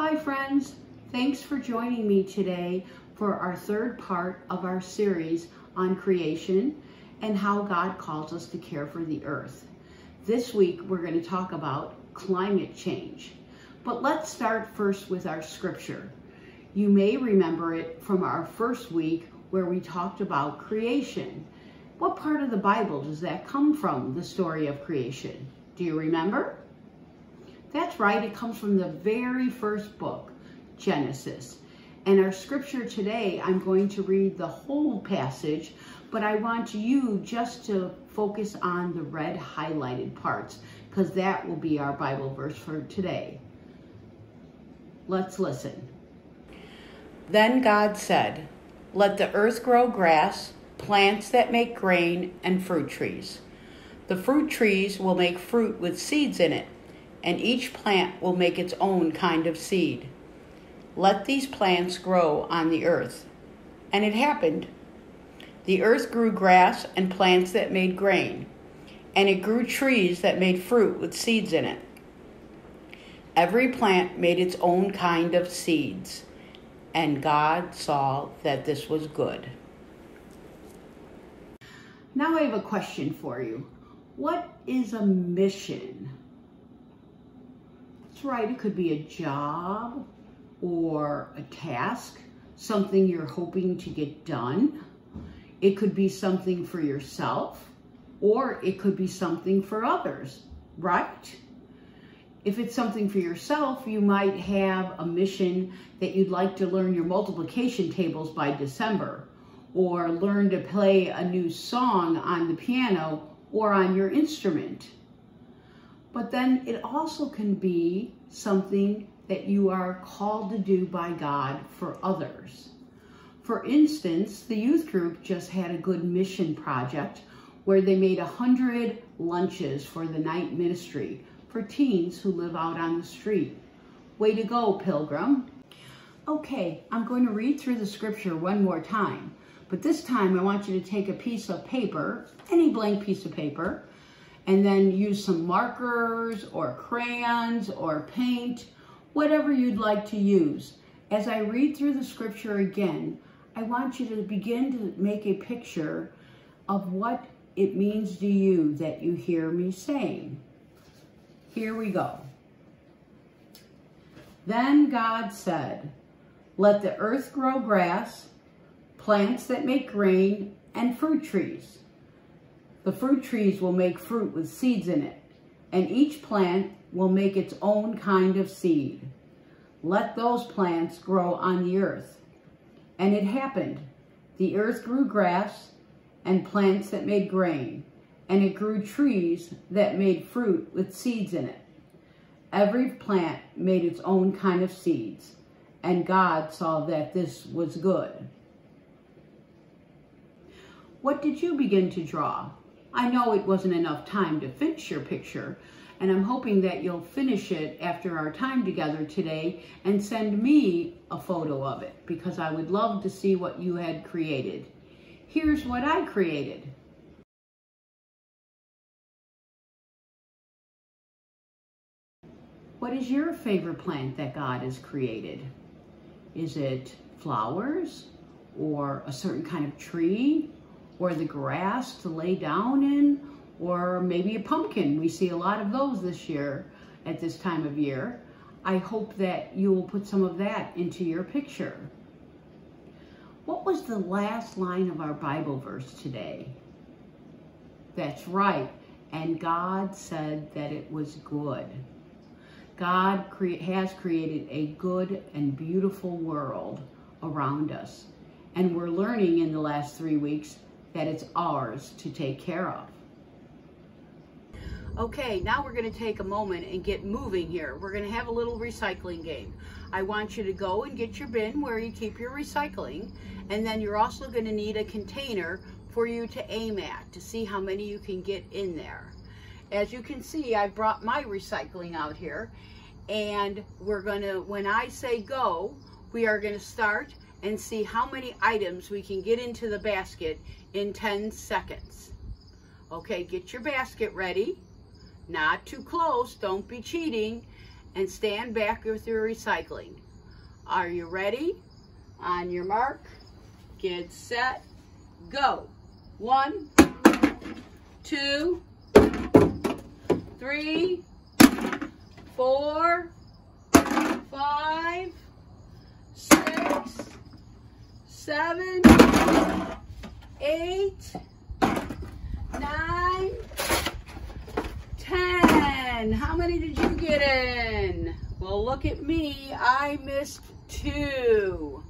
Hi friends, thanks for joining me today for our third part of our series on creation and how God calls us to care for the earth. This week we're going to talk about climate change. But let's start first with our scripture. You may remember it from our first week where we talked about creation. What part of the Bible does that come from, the story of creation? Do you remember? That's right, it comes from the very first book, Genesis. And our scripture today, I'm going to read the whole passage, but I want you just to focus on the red highlighted parts, because that will be our Bible verse for today. Let's listen. Then God said, Let the earth grow grass, plants that make grain, and fruit trees. The fruit trees will make fruit with seeds in it and each plant will make its own kind of seed. Let these plants grow on the earth. And it happened. The earth grew grass and plants that made grain, and it grew trees that made fruit with seeds in it. Every plant made its own kind of seeds, and God saw that this was good. Now I have a question for you. What is a mission? That's right, it could be a job or a task, something you're hoping to get done. It could be something for yourself or it could be something for others, right? If it's something for yourself, you might have a mission that you'd like to learn your multiplication tables by December or learn to play a new song on the piano or on your instrument. But then it also can be something that you are called to do by God for others. For instance, the youth group just had a good mission project where they made a hundred lunches for the night ministry for teens who live out on the street. Way to go, Pilgrim. Okay, I'm going to read through the scripture one more time, but this time I want you to take a piece of paper, any blank piece of paper, and then use some markers or crayons or paint, whatever you'd like to use. As I read through the scripture again, I want you to begin to make a picture of what it means to you that you hear me saying. Here we go. Then God said, Let the earth grow grass, plants that make grain, and fruit trees the fruit trees will make fruit with seeds in it, and each plant will make its own kind of seed. Let those plants grow on the earth. And it happened. The earth grew grass and plants that made grain, and it grew trees that made fruit with seeds in it. Every plant made its own kind of seeds, and God saw that this was good. What did you begin to draw? I know it wasn't enough time to finish your picture, and I'm hoping that you'll finish it after our time together today and send me a photo of it because I would love to see what you had created. Here's what I created. What is your favorite plant that God has created? Is it flowers or a certain kind of tree or the grass to lay down in, or maybe a pumpkin. We see a lot of those this year at this time of year. I hope that you will put some of that into your picture. What was the last line of our Bible verse today? That's right. And God said that it was good. God cre has created a good and beautiful world around us. And we're learning in the last three weeks that it's ours to take care of. Okay, now we're going to take a moment and get moving here. We're going to have a little recycling game. I want you to go and get your bin where you keep your recycling, and then you're also going to need a container for you to aim at to see how many you can get in there. As you can see, I brought my recycling out here, and we're to, when I say go, we are going to start and see how many items we can get into the basket in 10 seconds. Okay, get your basket ready. Not too close, don't be cheating. and stand back with your recycling. Are you ready? On your mark, get set, go. One, two, three, four, five, six, seven, eight, nine, ten. How many did you get in? Well, look at me. I missed two.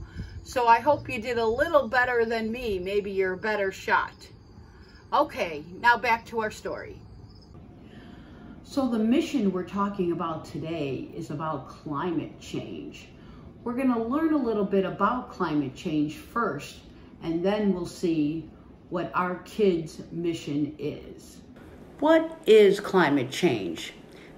So I hope you did a little better than me. Maybe you're a better shot. Okay, now back to our story. So the mission we're talking about today is about climate change. We're going to learn a little bit about climate change first, and then we'll see what our kids' mission is. What is climate change?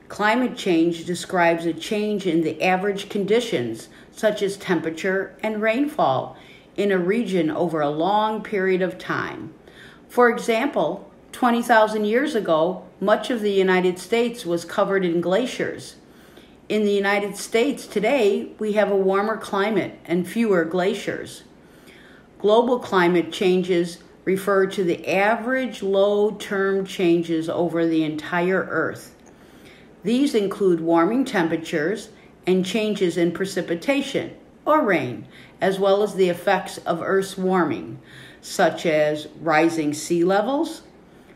Climate change describes a change in the average conditions, such as temperature and rainfall, in a region over a long period of time. For example, 20,000 years ago, much of the United States was covered in glaciers. In the United States today, we have a warmer climate and fewer glaciers. Global climate changes refer to the average low term changes over the entire Earth. These include warming temperatures and changes in precipitation or rain, as well as the effects of Earth's warming, such as rising sea levels,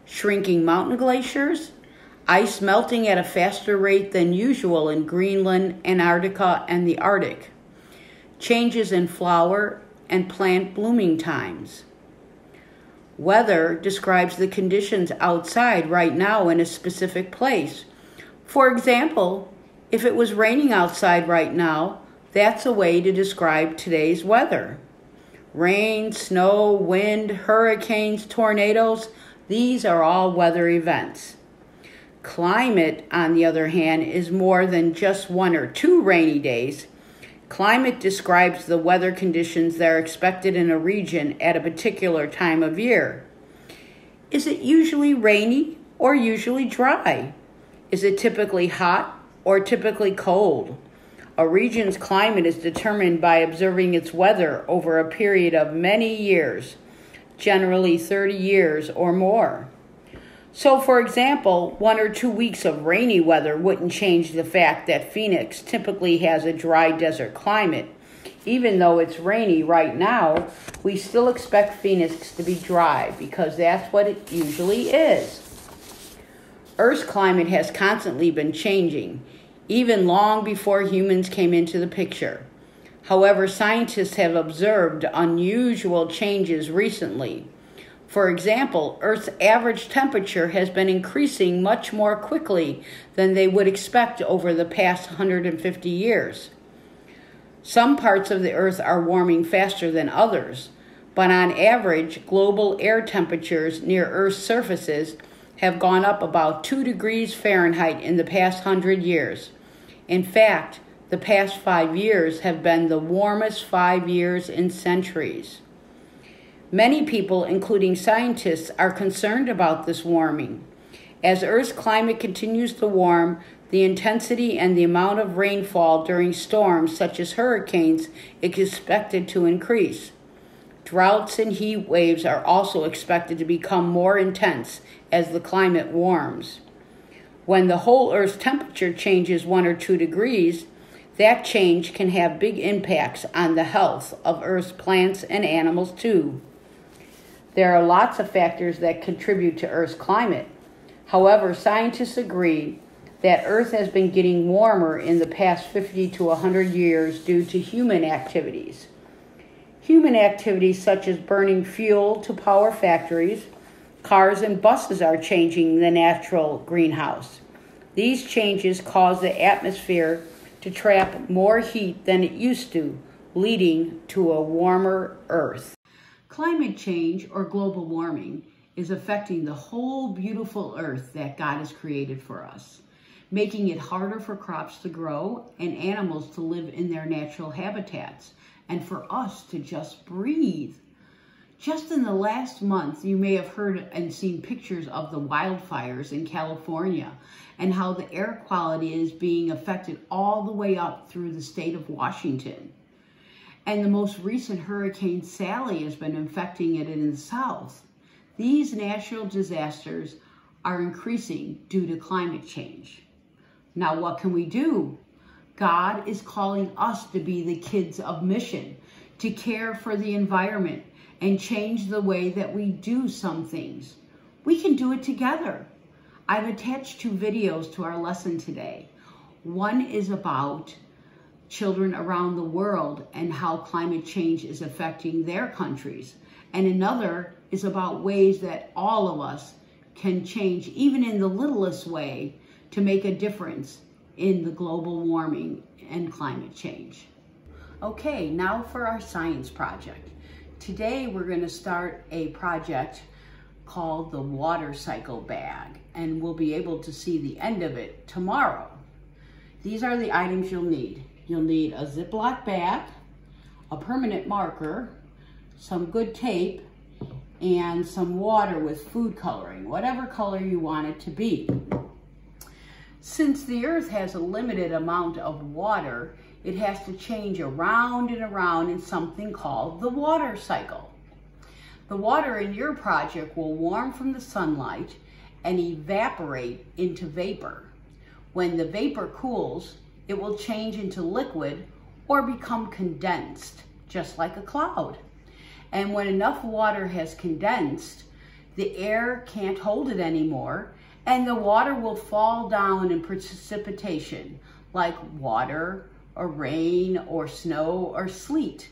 shrinking mountain glaciers, ice melting at a faster rate than usual in Greenland, Antarctica, and the Arctic, changes in flower and plant blooming times. Weather describes the conditions outside right now in a specific place. For example, if it was raining outside right now, that's a way to describe today's weather. Rain, snow, wind, hurricanes, tornadoes, these are all weather events. Climate, on the other hand, is more than just one or two rainy days. Climate describes the weather conditions that are expected in a region at a particular time of year. Is it usually rainy or usually dry? Is it typically hot or typically cold? A region's climate is determined by observing its weather over a period of many years, generally 30 years or more. So, for example, one or two weeks of rainy weather wouldn't change the fact that Phoenix typically has a dry desert climate. Even though it's rainy right now, we still expect Phoenix to be dry because that's what it usually is. Earth's climate has constantly been changing, even long before humans came into the picture. However, scientists have observed unusual changes recently. For example, Earth's average temperature has been increasing much more quickly than they would expect over the past 150 years. Some parts of the Earth are warming faster than others, but on average, global air temperatures near Earth's surfaces have gone up about 2 degrees Fahrenheit in the past 100 years. In fact, the past five years have been the warmest five years in centuries. Many people, including scientists, are concerned about this warming. As Earth's climate continues to warm, the intensity and the amount of rainfall during storms such as hurricanes is expected to increase. Droughts and heat waves are also expected to become more intense as the climate warms. When the whole Earth's temperature changes one or two degrees, that change can have big impacts on the health of Earth's plants and animals too. There are lots of factors that contribute to Earth's climate. However, scientists agree that Earth has been getting warmer in the past 50 to 100 years due to human activities. Human activities such as burning fuel to power factories, cars, and buses are changing the natural greenhouse. These changes cause the atmosphere to trap more heat than it used to, leading to a warmer Earth. Climate change or global warming is affecting the whole beautiful earth that God has created for us, making it harder for crops to grow and animals to live in their natural habitats, and for us to just breathe. Just in the last month, you may have heard and seen pictures of the wildfires in California and how the air quality is being affected all the way up through the state of Washington. And the most recent Hurricane Sally has been infecting it in the south. These natural disasters are increasing due to climate change. Now, what can we do? God is calling us to be the kids of mission, to care for the environment and change the way that we do some things. We can do it together. I've attached two videos to our lesson today. One is about children around the world and how climate change is affecting their countries. And another is about ways that all of us can change, even in the littlest way, to make a difference in the global warming and climate change. Okay, now for our science project. Today we're going to start a project called the water cycle bag and we'll be able to see the end of it tomorrow. These are the items you'll need. You'll need a Ziploc bag, a permanent marker, some good tape, and some water with food coloring, whatever color you want it to be. Since the earth has a limited amount of water, it has to change around and around in something called the water cycle. The water in your project will warm from the sunlight and evaporate into vapor. When the vapor cools, it will change into liquid or become condensed, just like a cloud. And when enough water has condensed, the air can't hold it anymore, and the water will fall down in precipitation, like water or rain or snow or sleet.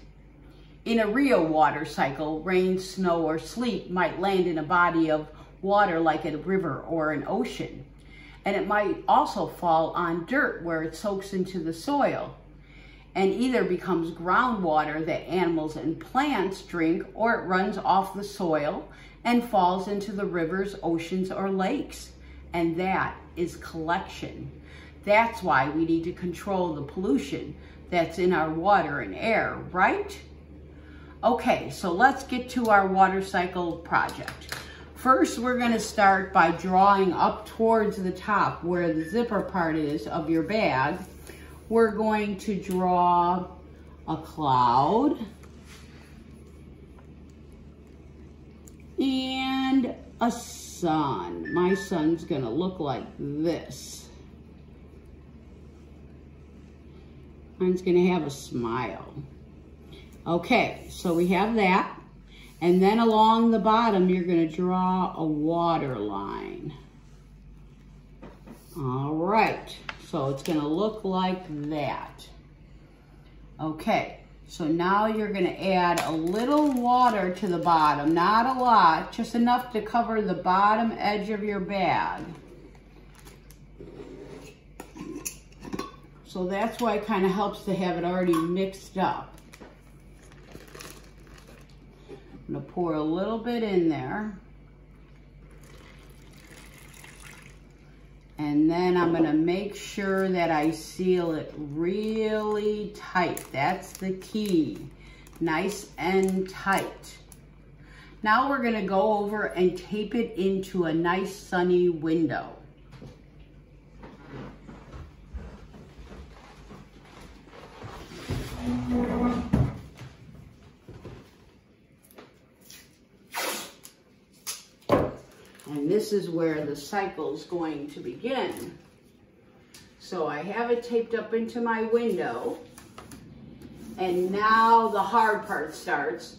In a real water cycle, rain, snow, or sleet might land in a body of water like a river or an ocean. And it might also fall on dirt where it soaks into the soil and either becomes groundwater that animals and plants drink or it runs off the soil and falls into the rivers, oceans, or lakes. And that is collection. That's why we need to control the pollution that's in our water and air, right? Okay, so let's get to our water cycle project. First, we're gonna start by drawing up towards the top where the zipper part is of your bag we're going to draw a cloud and a sun. My sun's gonna look like this. Mine's gonna have a smile. Okay, so we have that. And then along the bottom, you're gonna draw a water line. All right. So it's gonna look like that. Okay, so now you're gonna add a little water to the bottom, not a lot, just enough to cover the bottom edge of your bag. So that's why it kind of helps to have it already mixed up. I'm gonna pour a little bit in there. And then I'm gonna make sure that I seal it really tight. That's the key. Nice and tight. Now we're gonna go over and tape it into a nice sunny window. And this is where the cycle is going to begin. So I have it taped up into my window. And now the hard part starts.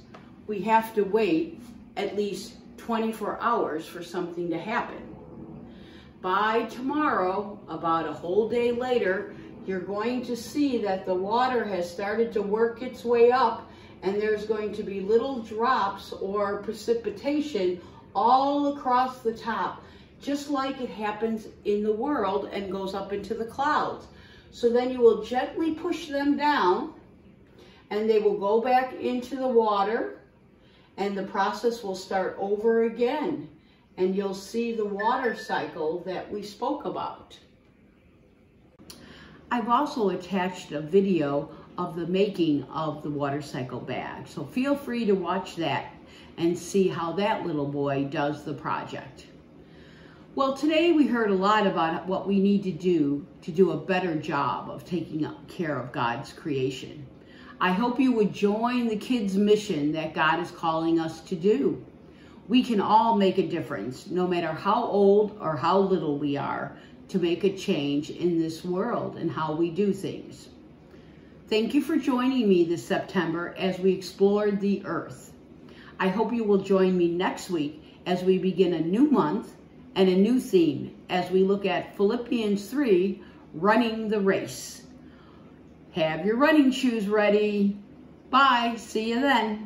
We have to wait at least 24 hours for something to happen. By tomorrow, about a whole day later, you're going to see that the water has started to work its way up and there's going to be little drops or precipitation all across the top, just like it happens in the world and goes up into the clouds. So then you will gently push them down and they will go back into the water and the process will start over again. And you'll see the water cycle that we spoke about. I've also attached a video of the making of the water cycle bag. So feel free to watch that and see how that little boy does the project. Well, today we heard a lot about what we need to do to do a better job of taking care of God's creation. I hope you would join the kids' mission that God is calling us to do. We can all make a difference, no matter how old or how little we are, to make a change in this world and how we do things. Thank you for joining me this September as we explored the earth. I hope you will join me next week as we begin a new month and a new theme as we look at Philippians 3, running the race. Have your running shoes ready. Bye. See you then.